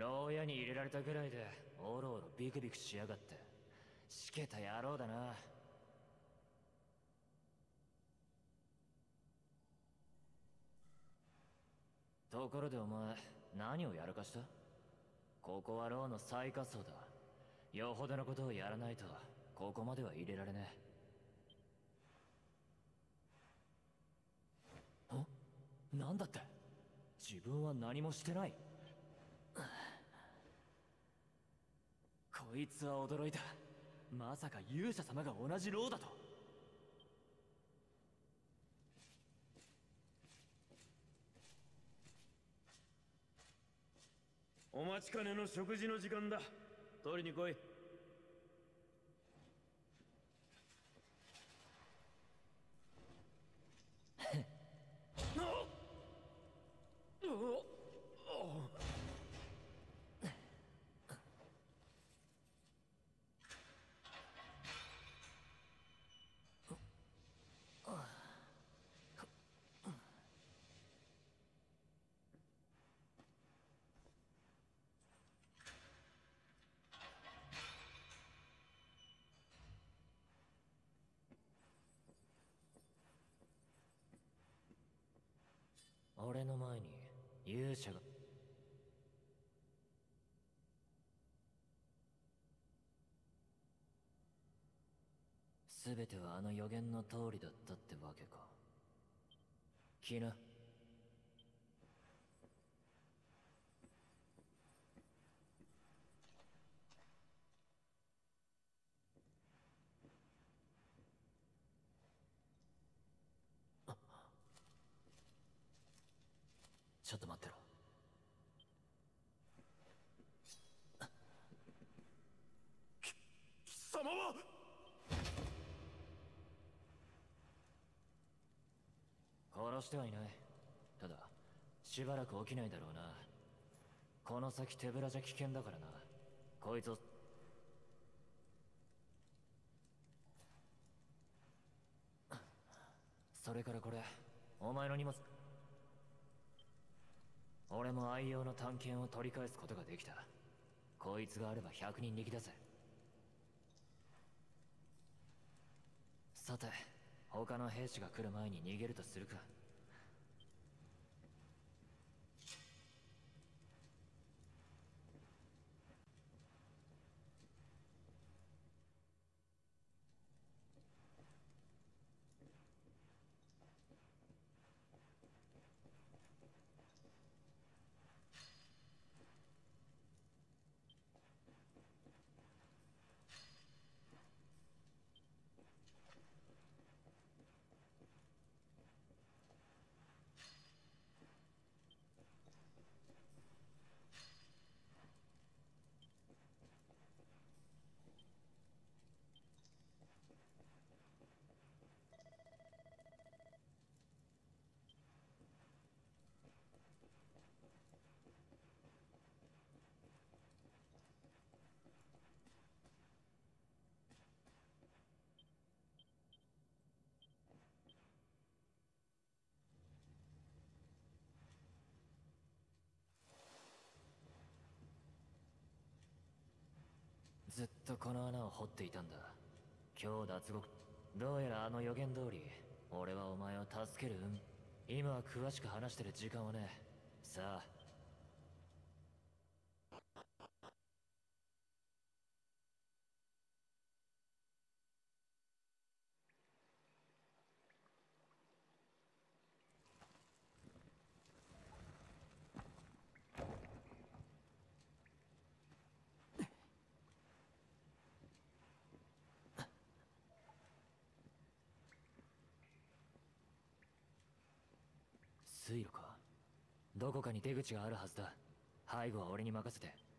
牢屋に入れられたぐらいでおろおろビクビクしやがって。しけた野郎だな。ところでお前何をやらかした？ここは牢の最下層だ。よほどのことをやらないとここまでは入れられねえ。んなんだって？自分は何もしてない。こいつは驚いた。まさか勇者様が同じ牢だと。お待ちかねの食事の時間だ。取りに来い。俺の前に勇者が。全てはあの予言の通りだったってわけか。キナちょっと待ってろ貴様はしてはいない。ただしばらく起きないだろうな。この先手ぶらじゃ危険だからな。こいつを。それからこれお前の荷物。俺も愛用の探検を取り返すことができた。こいつがあれば100人力だぜさて他の兵士が来る前に逃げるとするか。ずっとこの穴を掘っていたんだ。今日脱獄どうやらあの予言通り俺はお前を助ける運今は詳しく話してる時間はねさあどこかに出口があるはずだ。背後は俺に任せて。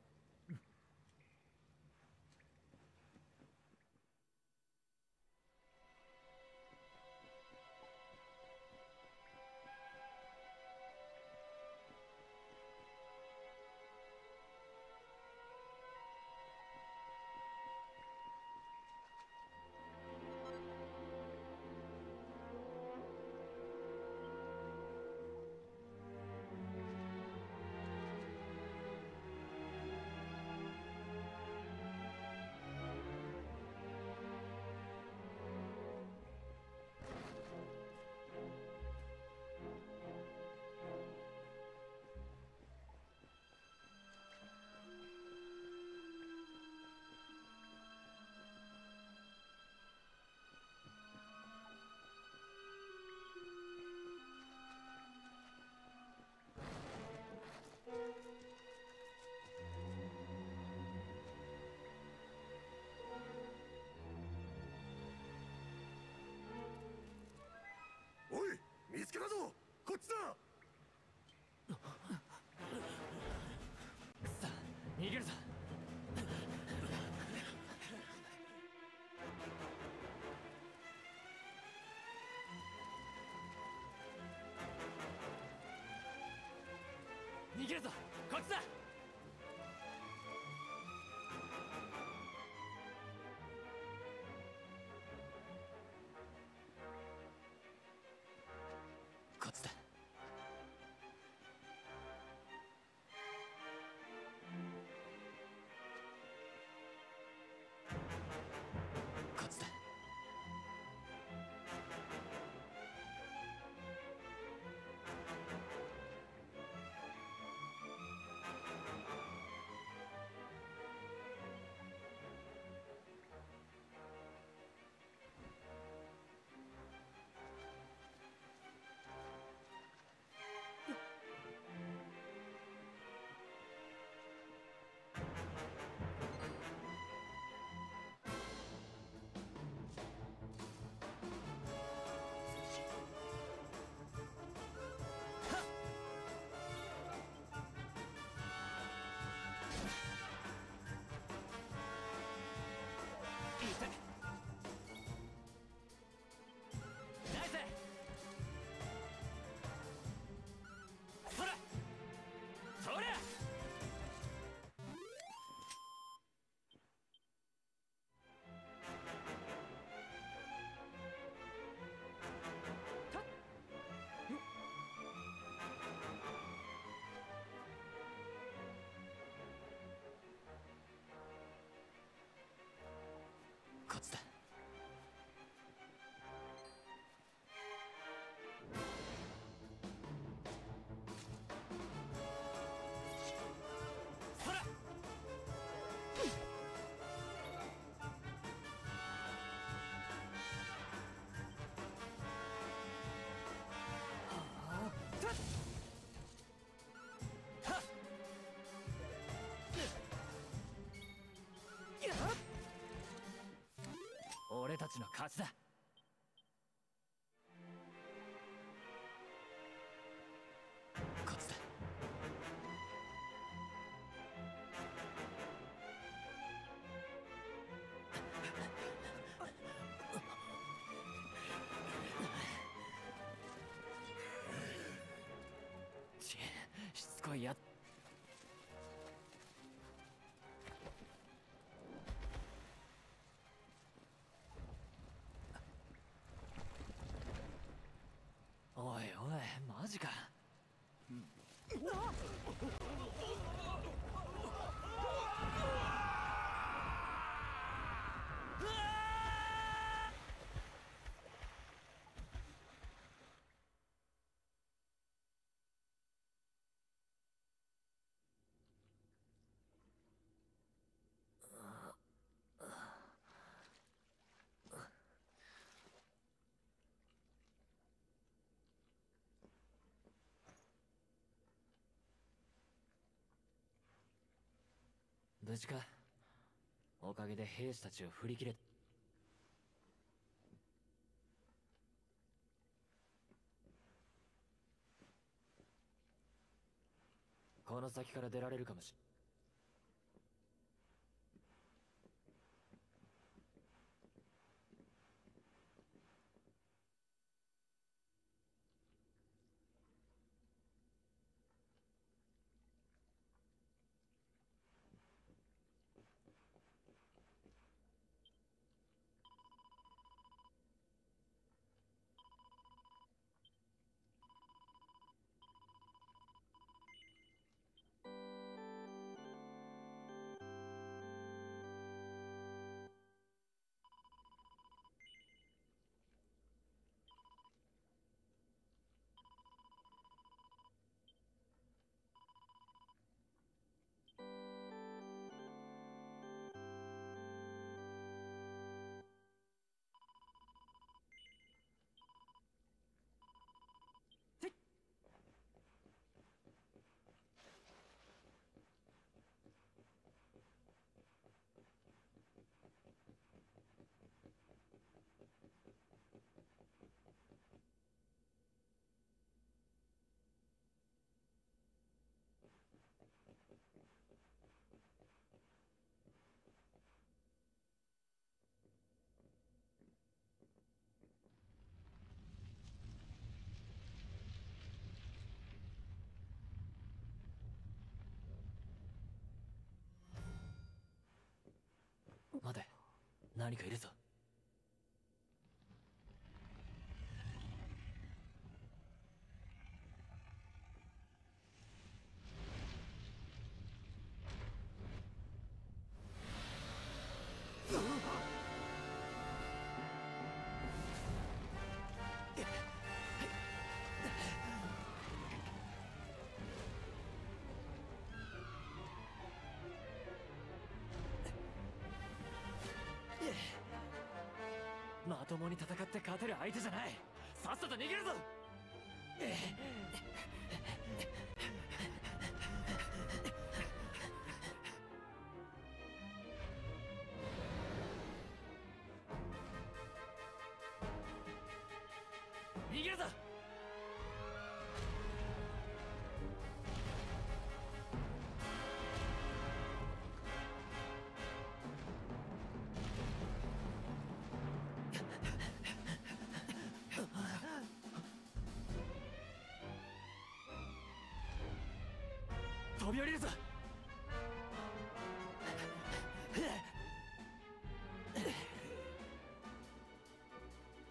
きるぞこっちだちの勝ちだ。無事か？おかげで兵士たちを振り切れ。この先から出られるかもし何かいるぞ。まともに戦って勝てる相手じゃない。さっさと逃げるぞ。飛び降りるぞ。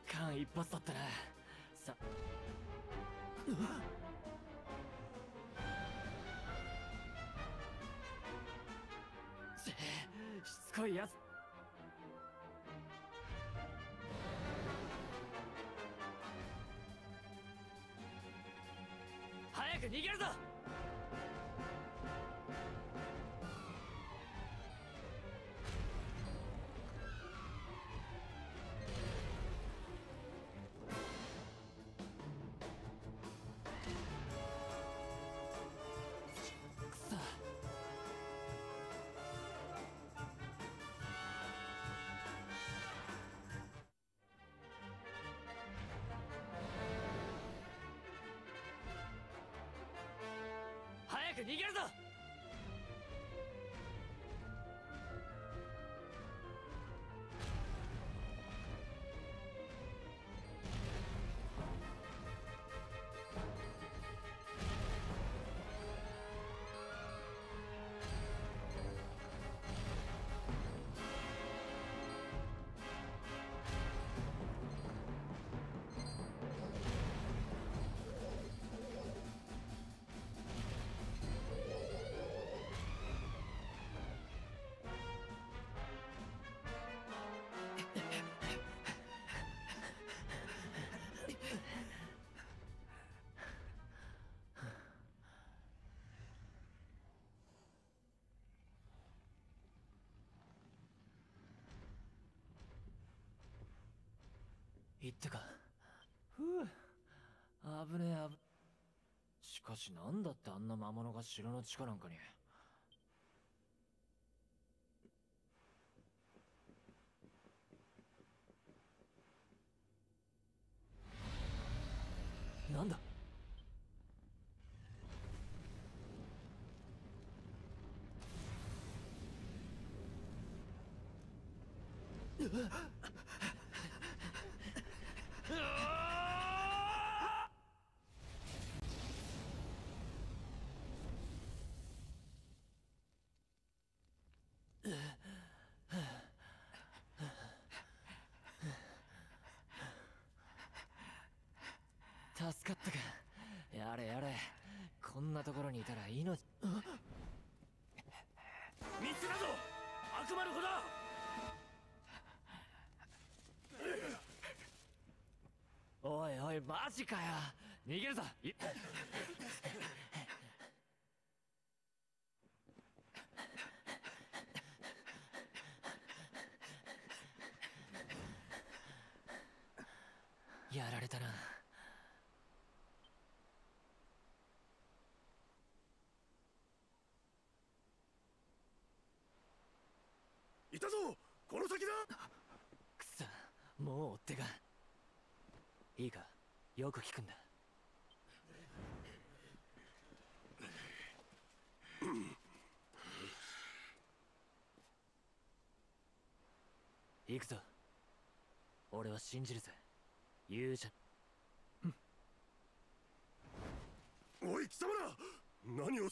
間一髪だったな。さ。ししつこいやつく逃げるぞぎってか。ふう。危ねえ危。しかしなんだってあんな魔物が城の地下なんかに。なんだ助かったかやれやれこんなところにいたら命三つけたぞ悪魔の子だ。おいおいマジかよ。逃げるぞいやられたないたぞこの先だくそもう追っ手がいいかよく聞くんだ行くぞ。俺は信じるぜ。勇者おい貴様ら！何を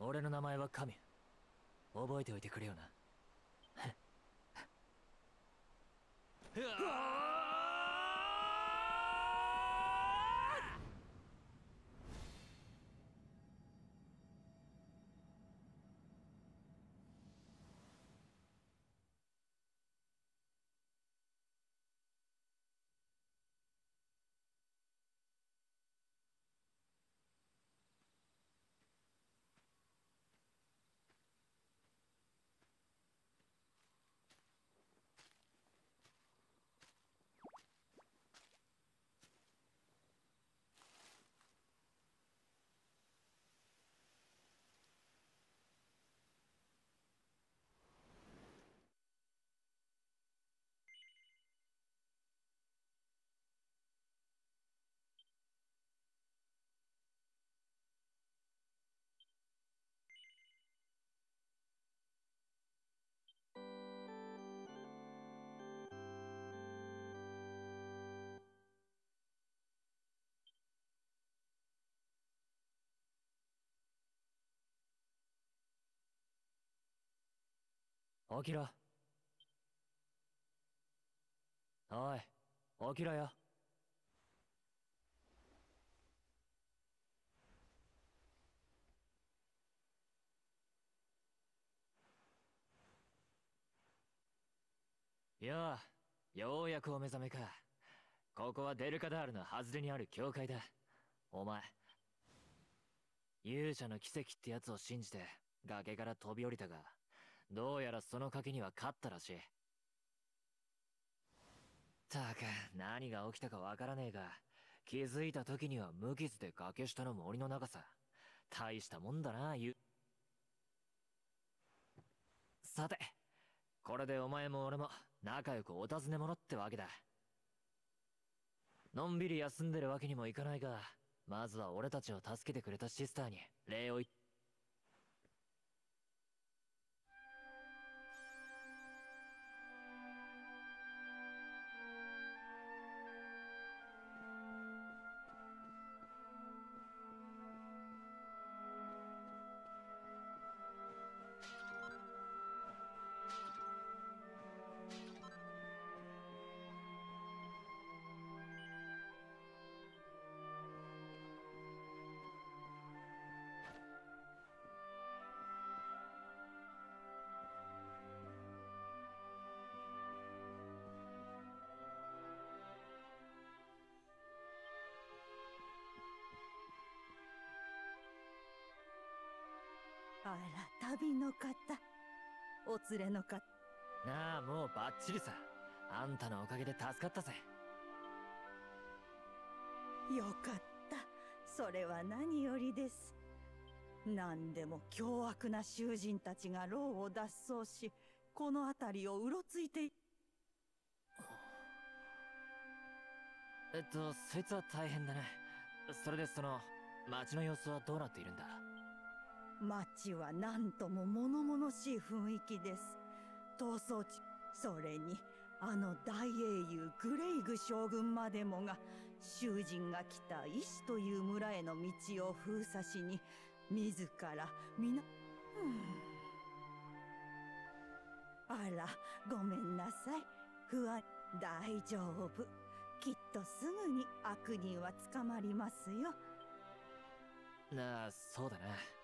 俺の名前は神。覚えておいてくれよな。うわ起きろ。おい起きろよ。ようようやくお目覚めか。ここはデルカダールの外れにある教会だ。お前勇者の奇跡ってやつを信じて崖から飛び降りたがどうやらその賭けには勝ったらしい。たく何が起きたかわからねえが気づいた時には無傷で崖下の森の中さ。大したもんだなゆさてこれでお前も俺も仲良くお尋ね者ってわけだ。のんびり休んでるわけにもいかないがまずは俺たちを助けてくれたシスターに礼を言ってあら旅の方。お連れの方。なあもうバッチリさ。あんたのおかげで助かったぜ。よかった。それは何よりです。何でも凶悪な囚人たちが牢を脱走しこの辺りをうろついていえっとそいつは大変だねそれでその街の様子はどうなっているんだ？街は何とも物々しい雰囲気です。逃走地それにあの大英雄グレイグ将軍までもが囚人が来た医師という村への道を封鎖しに自ら皆あらごめんなさい。不安。大丈夫。きっとすぐに悪人は捕まりますよ。なあそうだな。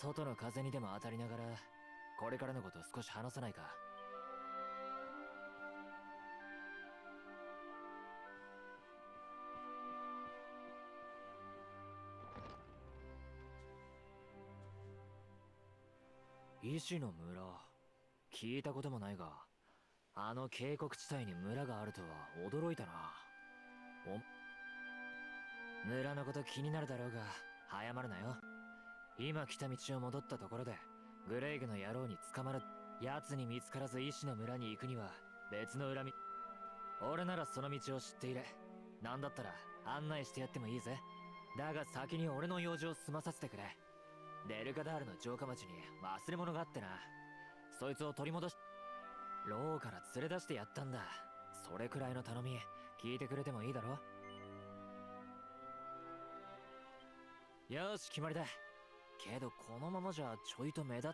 外の風にでも当たりながらこれからのこと少し話さないか。医師の村聞いたこともないがあの渓谷地帯に村があるとは驚いたな。お村のこと気になるだろうが早まるなよ。今来た道を戻ったところでグレイグの野郎に捕まる奴に見つからず医師の村に行くには別の恨み。俺ならその道を知っているなんだったら案内してやってもいいぜ。だが先に俺の用事を済まさせてくれ。デルカダールの城下町に忘れ物があってな。そいつを取り戻し牢から連れ出してやったんだ。それくらいの頼み聞いてくれてもいいだろ。よし決まりだ。けどこのままじゃちょいと目立っ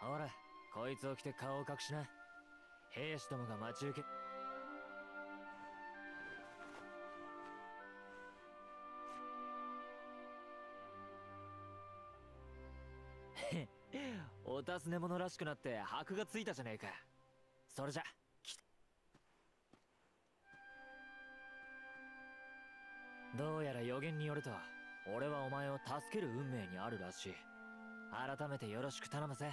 ほらこいつを着て顔を隠しな。兵士どもが待ち受け。お尋ね者らしくなって箔がついたじゃねえか。それじゃ。どうやら予言によると俺はお前を助ける運命にあるらしい。改めてよろしく頼むぜ。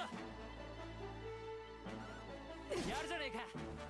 やるじゃねえか。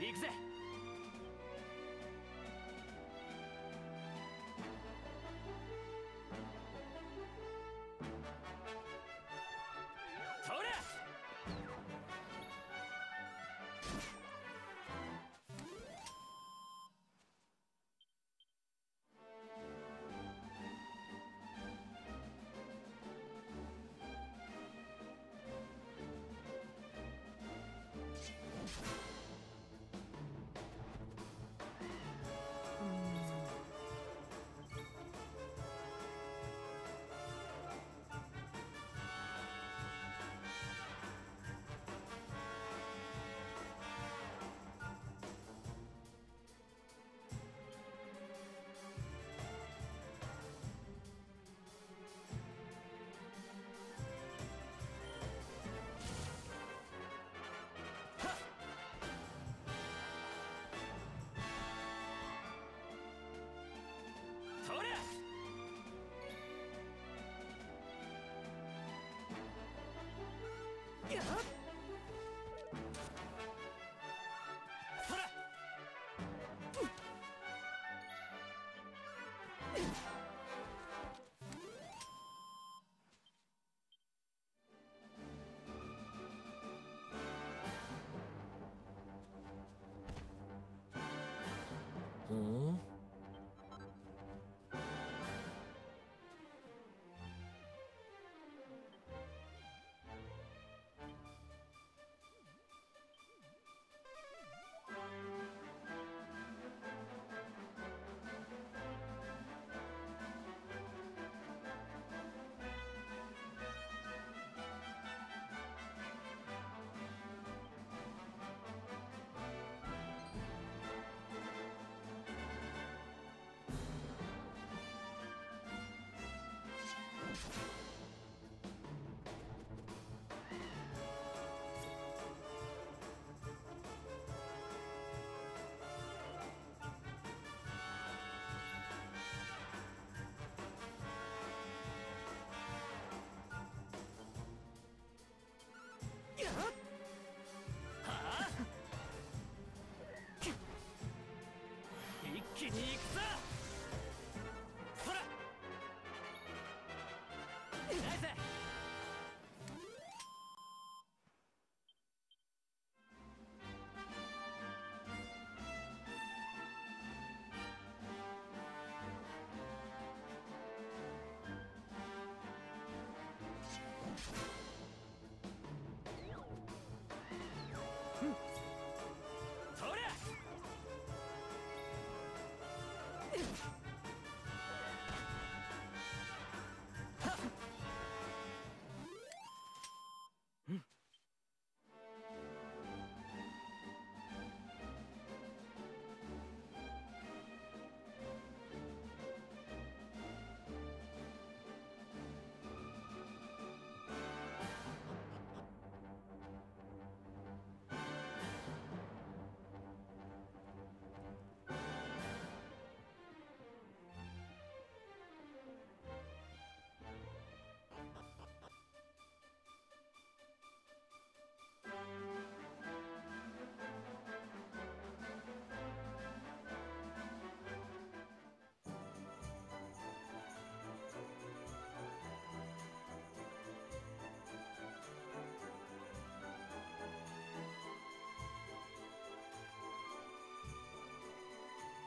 行くぜ。や Sneak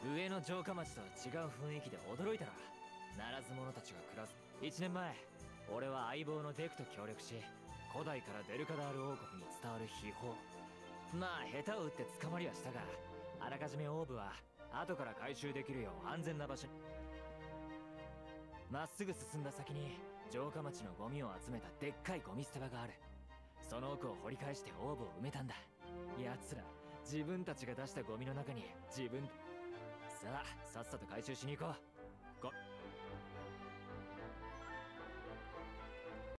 上の城下町とは違う雰囲気で驚いたらならず者たちが暮らす1年前俺は相棒のデクと協力し古代からデルカダール王国に伝わる秘宝まあ下手を打って捕まりはしたがあらかじめオーブは後から回収できるよう安全な場所まっすぐ進んだ先に城下町のゴミを集めたでっかいゴミ捨て場がある。その奥を掘り返してオーブを埋めたんだ。奴ら自分たちが出したゴミの中に自分さあさっさと回収しに行こう。